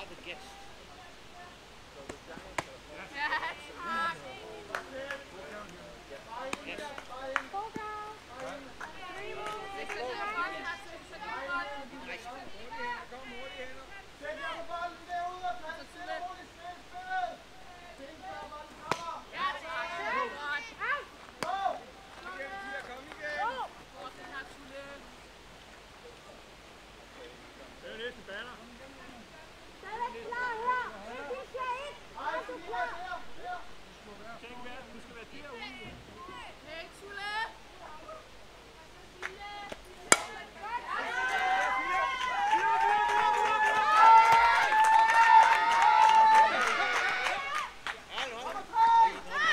other the guests. Det er den her. Det er næste batter. Tænk hvad, du skal være derude. Hey, Tulle. Hold on. Hey, no, no, no,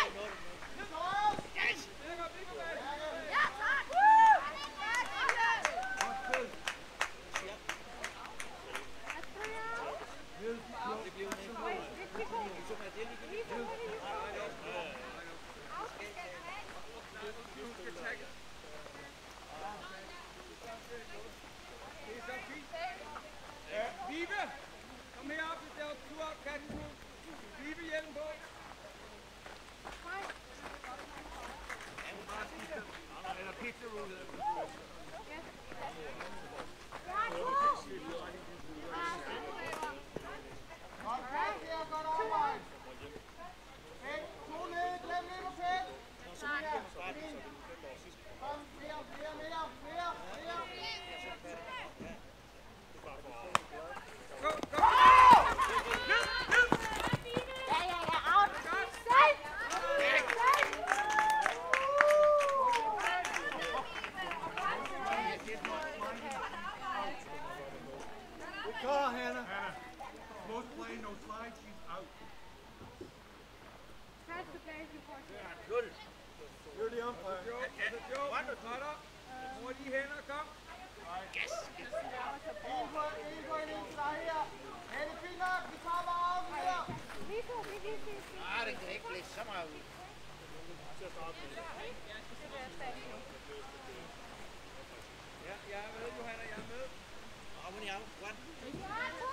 no. Yes. Ja, tak. Det bliver en Ligesom er det lige Vibe, kom herop, det er tur, katten på. Vibe, hjelm på. Eller pizza roll hedder det. Gå, gå. Good Hannah, most play, no slide, she's out. Good. You're the umpire. Jo, jo, retter. Mor de hænder, kom. Yes. Ah, den kan ikke blæse så meget ud. Ja, jeg er med, Johanna, jeg er med. Awak ni awak, Wan. Aku.